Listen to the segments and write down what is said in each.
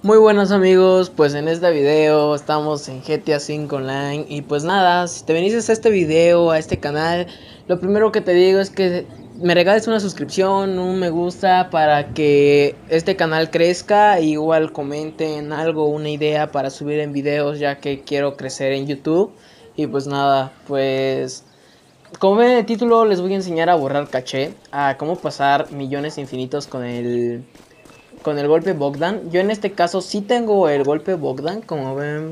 Muy buenos amigos, pues en este video estamos en GTA 5 Online y pues nada, si te venís a este video, a este canal, lo primero que te digo es que me regales una suscripción, un me gusta para que este canal crezca, igual comenten algo, una idea para subir en videos ya que quiero crecer en YouTube. Y pues nada, pues como ven en el título les voy a enseñar a borrar caché, a cómo pasar millones infinitos con el con el golpe Bogdan. Yo en este caso sí tengo el golpe Bogdan, como ven.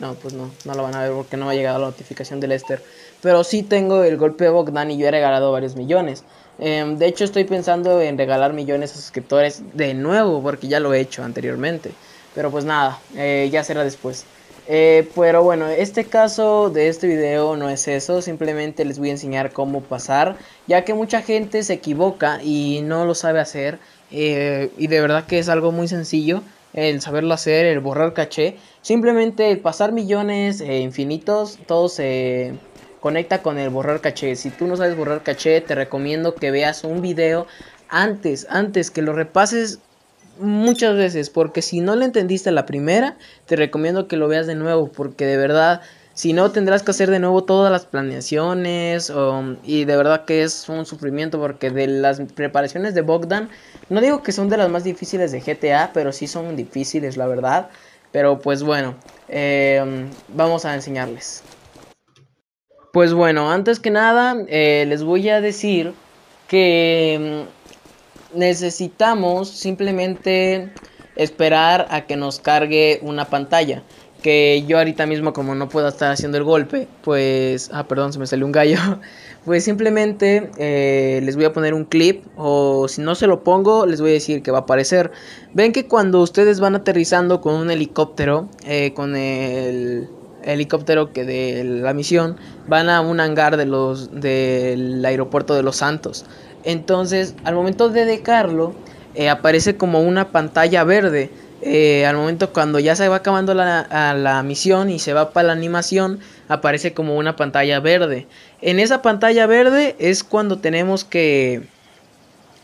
No, pues no, no lo van a ver porque no ha llegado la notificación del Lester. Pero sí tengo el golpe Bogdan y yo he regalado varios millones. Em, de hecho estoy pensando en regalar millones a suscriptores de nuevo porque ya lo he hecho anteriormente. Pero pues nada, eh, ya será después. Eh, pero bueno, este caso de este video no es eso, simplemente les voy a enseñar cómo pasar, ya que mucha gente se equivoca y no lo sabe hacer eh, y de verdad que es algo muy sencillo el saberlo hacer, el borrar caché. Simplemente el pasar millones eh, infinitos, todo se conecta con el borrar caché. Si tú no sabes borrar caché, te recomiendo que veas un video antes, antes que lo repases muchas veces, porque si no lo entendiste la primera, te recomiendo que lo veas de nuevo, porque de verdad si no, tendrás que hacer de nuevo todas las planeaciones. y de verdad que es un sufrimiento porque de las preparaciones de Bogdan, no digo que son de las más difíciles de GTA, pero sí son difíciles, la verdad. Pero pues bueno, em, vamos a enseñarles. Pues bueno, antes que nada, eh, les voy a decir que em, necesitamos simplemente esperar a que nos cargue una pantalla que yo ahorita mismo como no puedo estar haciendo el golpe, pues, ah, perdón, se me salió un gallo, pues simplemente eh, les voy a poner un clip o si no se lo pongo les voy a decir que va a aparecer. Ven que cuando ustedes van aterrizando con un helicóptero, eh, con el helicóptero que de la misión, van a un hangar de los, del aeropuerto de Los Santos. Entonces, al momento de dejarlo, eh, aparece como una pantalla verde eh, al momento cuando ya se va acabando la, la misión y se va para la animación, aparece como una pantalla verde. En esa pantalla verde es cuando tenemos que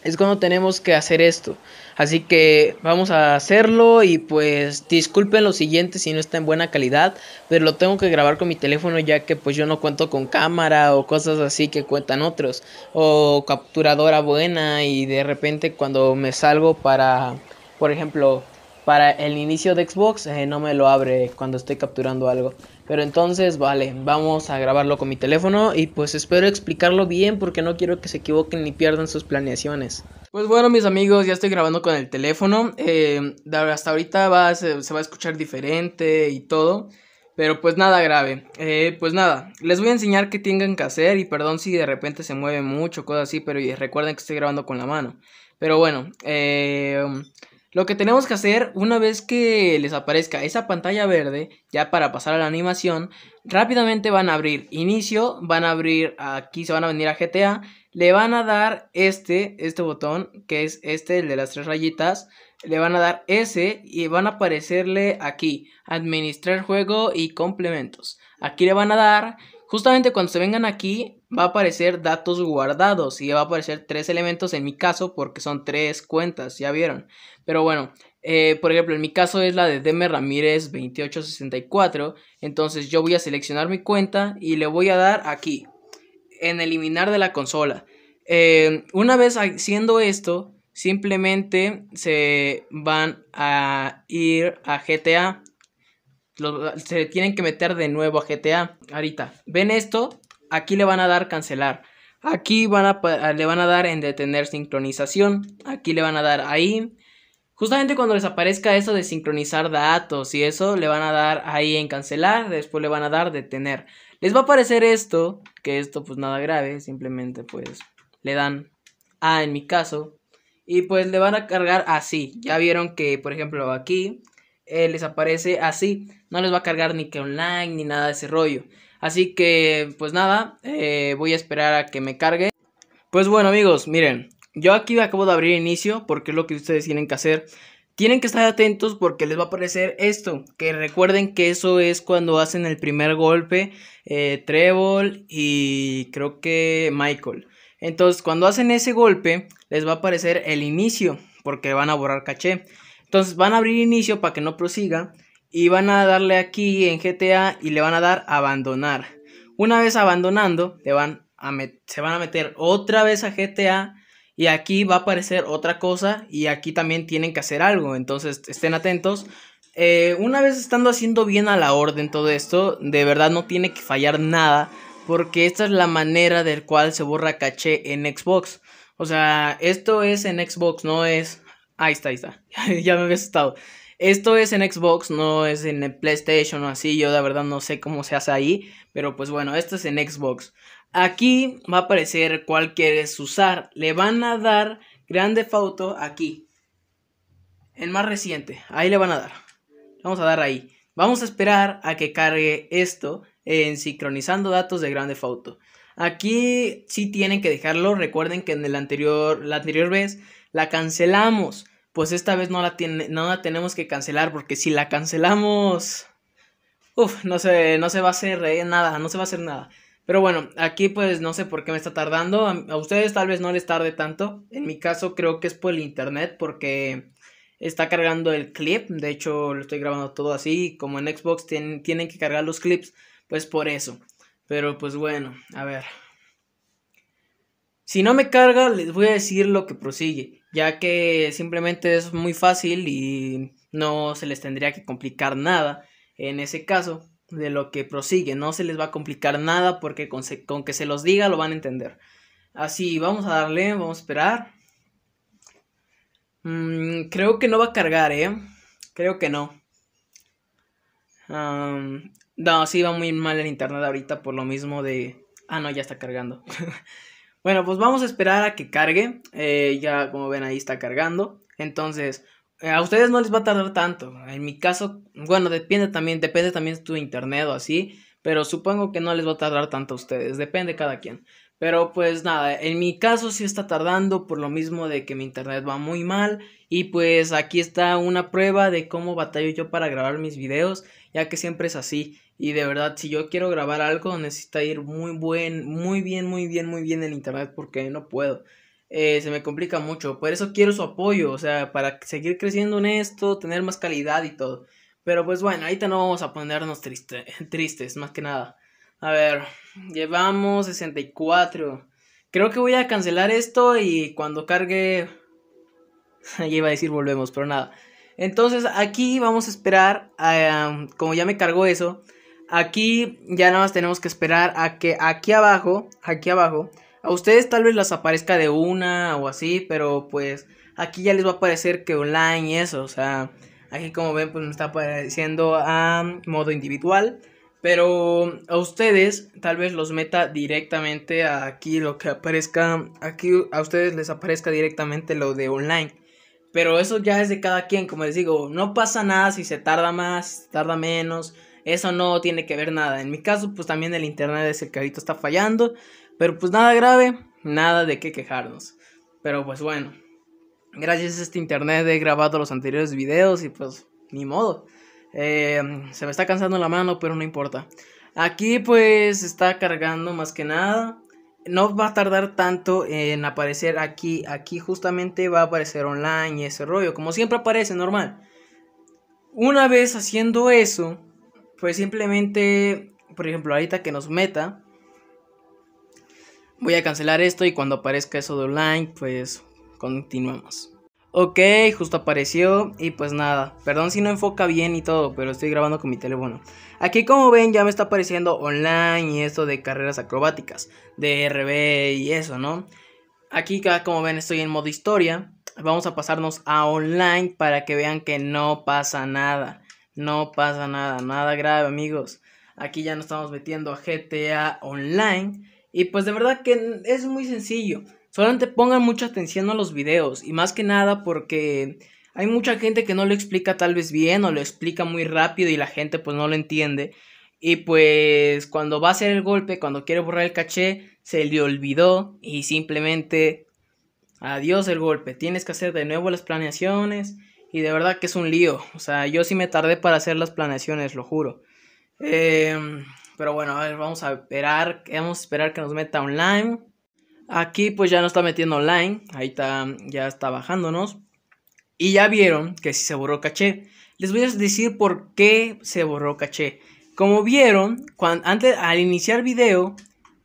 es cuando tenemos que hacer esto. Así que vamos a hacerlo y pues disculpen lo siguiente si no está en buena calidad, pero lo tengo que grabar con mi teléfono ya que pues yo no cuento con cámara o cosas así que cuentan otros o capturadora buena y de repente cuando me salgo para por ejemplo para el inicio de Xbox eh, no me lo abre cuando estoy capturando algo. Pero entonces, vale, vamos a grabarlo con mi teléfono y pues espero explicarlo bien porque no quiero que se equivoquen ni pierdan sus planeaciones. Pues bueno, mis amigos, ya estoy grabando con el teléfono. Eh, hasta ahorita va, se, va a escuchar diferente y todo. Pero pues nada grave. Eh, pues nada, les voy a enseñar qué tengan que hacer. Y perdón si de repente se mueve mucho, cosas así. Pero recuerden que estoy grabando con la mano. Pero bueno, eh, lo que tenemos que hacer una vez que les aparezca esa pantalla verde, ya para pasar a la animación, rápidamente van a abrir inicio, van a abrir aquí, se van a venir a GTA, le van a dar este, este botón, que es este, el de las tres rayitas, le van a dar ese y van a aparecerle aquí, administrar juego y complementos. Aquí le van a dar Justamente cuando se vengan aquí va a aparecer datos guardados y va a aparecer tres elementos en mi caso porque son tres cuentas, ya vieron. Pero bueno, eh, por ejemplo, en mi caso es la de Deme Ramírez 2864. Entonces yo voy a seleccionar mi cuenta y le voy a dar aquí, en eliminar de la consola. Eh, una vez haciendo esto, simplemente se van a ir a GTA se tienen que meter de nuevo a GTA. Ahorita, ¿ven esto? Aquí le van a dar cancelar. Aquí van a, le van a dar en detener sincronización. Aquí le van a dar ahí. Justamente cuando les aparezca eso de sincronizar datos y eso, le van a dar ahí en cancelar. Después le van a dar detener. Les va a aparecer esto, que esto pues nada grave. Simplemente pues le dan A en mi caso. Y pues le van a cargar así. Ya vieron que por ejemplo aquí eh, les aparece así. No les va a cargar ni que online ni nada de ese rollo. Así que, pues nada, eh, voy a esperar a que me cargue. Pues bueno amigos, miren, yo aquí acabo de abrir inicio porque es lo que ustedes tienen que hacer. Tienen que estar atentos porque les va a aparecer esto. Que recuerden que eso es cuando hacen el primer golpe. Eh, Trevor y creo que Michael. Entonces cuando hacen ese golpe les va a aparecer el inicio porque van a borrar caché. Entonces van a abrir inicio para que no prosiga y van a darle aquí en GTA y le van a dar abandonar. Una vez abandonando, le van a se van a meter otra vez a GTA y aquí va a aparecer otra cosa y aquí también tienen que hacer algo. Entonces estén atentos. Eh, una vez estando haciendo bien a la orden todo esto, de verdad no tiene que fallar nada. Porque esta es la manera del cual se borra caché en Xbox. O sea, esto es en Xbox, no es... Ahí está, ahí está. ya me había estado. Esto es en Xbox, no es en PlayStation o así. Yo de verdad no sé cómo se hace ahí. Pero pues bueno, esto es en Xbox. Aquí va a aparecer cuál quieres usar. Le van a dar Grande Foto aquí. El más reciente. Ahí le van a dar. Vamos a dar ahí. Vamos a esperar a que cargue esto en sincronizando datos de Grande Foto. Aquí sí tienen que dejarlo. Recuerden que en el anterior, la anterior vez la cancelamos. Pues esta vez no la, tiene, no la tenemos que cancelar porque si la cancelamos... Uf, no se, no se va a hacer eh, nada, no se va a hacer nada. Pero bueno, aquí pues no sé por qué me está tardando. A, ustedes tal vez no les tarde tanto. En mi caso creo que es por el internet porque está cargando el clip. De hecho lo estoy grabando todo así. Como en Xbox tienen, tienen que cargar los clips. Pues por eso. Pero pues bueno, a ver. Si no me carga, les voy a decir lo que prosigue. Ya que simplemente es muy fácil y no se les tendría que complicar nada en ese caso de lo que prosigue. No se les va a complicar nada porque con, que se los diga lo van a entender. Así, vamos a darle, vamos a esperar. Mm, creo que no va a cargar, ¿eh? Creo que no. no, sí va muy mal el internet ahorita por lo mismo de... Ah, no, ya está cargando. bueno, pues vamos a esperar a que cargue. Eh, ya como ven ahí está cargando. Entonces, eh, a ustedes no les va a tardar tanto. En mi caso, bueno, depende también, depende también de tu internet o así, pero supongo que no les va a tardar tanto a ustedes, depende cada quien. Pero pues nada, en mi caso sí está tardando por lo mismo de que mi internet va muy mal y pues aquí está una prueba de cómo batallo yo para grabar mis videos, ya que siempre es así. Y de verdad, si yo quiero grabar algo, necesita ir muy buen, muy bien, muy bien, muy bien el internet porque no puedo. Eh, se me complica mucho. Por eso quiero su apoyo, o sea, para seguir creciendo en esto, tener más calidad y todo. Pero pues bueno, ahorita no vamos a ponernos triste, tristes, más que nada. A ver, llevamos 64. Creo que voy a cancelar esto y cuando cargue... Ahí iba a decir volvemos, pero nada. Entonces aquí vamos a esperar, como ya me cargó eso, aquí ya nada más tenemos que esperar a que aquí abajo, aquí abajo, a ustedes tal vez las aparezca de una o así, pero pues aquí ya les va a aparecer que online y eso, o sea, aquí como ven pues me está apareciendo a modo individual, pero a ustedes tal vez los meta directamente a aquí lo que aparezca, aquí a ustedes les aparezca directamente lo de online. Pero eso ya es de cada quien, como les digo, no pasa nada si se tarda más, si tarda menos, eso no tiene que ver nada. En mi caso, pues también el internet es el está fallando. Pero pues nada grave, nada de qué quejarnos. Pero pues bueno, gracias a este internet he grabado los anteriores videos y pues ni modo. Eh, se me está cansando la mano, pero no importa. Aquí pues está cargando más que nada. No va a tardar tanto en aparecer aquí. Aquí justamente va a aparecer online y ese rollo. Como siempre aparece, normal. Una vez haciendo eso, pues simplemente, por ejemplo, ahorita que nos meta, Voy a cancelar esto y cuando aparezca eso de online, pues continuamos. Ok, justo apareció y pues nada, perdón si no enfoca bien y todo, pero estoy grabando con mi teléfono. Aquí como ven ya me está apareciendo online y esto de carreras acrobáticas, de RB y eso, ¿no? Aquí como ven estoy en modo historia, vamos a pasarnos a online para que vean que no pasa nada, no pasa nada, nada grave amigos. Aquí ya nos estamos metiendo a GTA Online y pues de verdad que es muy sencillo. Solamente pongan mucha atención a los videos. Y más que nada porque hay mucha gente que no lo explica tal vez bien o lo explica muy rápido y la gente pues no lo entiende. Y pues cuando va a hacer el golpe, cuando quiere borrar el caché, se le olvidó y simplemente adiós el golpe. Tienes que hacer de nuevo las planeaciones y de verdad que es un lío. O sea, yo sí me tardé para hacer las planeaciones, lo juro. Eh, pero bueno, a ver, vamos a esperar. Vamos a esperar que nos meta online. Aquí pues ya no está metiendo online. Ahí está, ya está bajándonos. Y ya vieron que si se borró caché. Les voy a decir por qué se borró caché. Como vieron, antes, al iniciar video,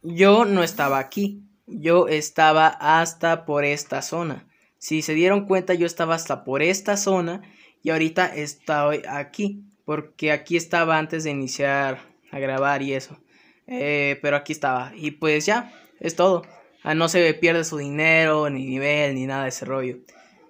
yo no estaba aquí. Yo estaba hasta por esta zona. Si se dieron cuenta, yo estaba hasta por esta zona y ahorita estoy aquí. Porque aquí estaba antes de iniciar a grabar y eso. Eh, pero aquí estaba. Y pues ya, es todo. Ah, no se pierde su dinero, ni nivel, ni nada de ese rollo.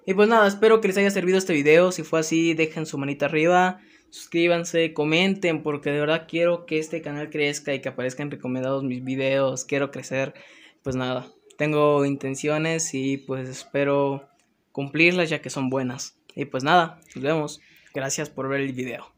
Y pues nada, espero que les haya servido este video. Si fue así, dejen su manita arriba. Suscríbanse, comenten, porque de verdad quiero que este canal crezca y que aparezcan recomendados mis videos. Quiero crecer. Pues nada, tengo intenciones y pues espero cumplirlas ya que son buenas. Y pues nada, nos vemos. Gracias por ver el video.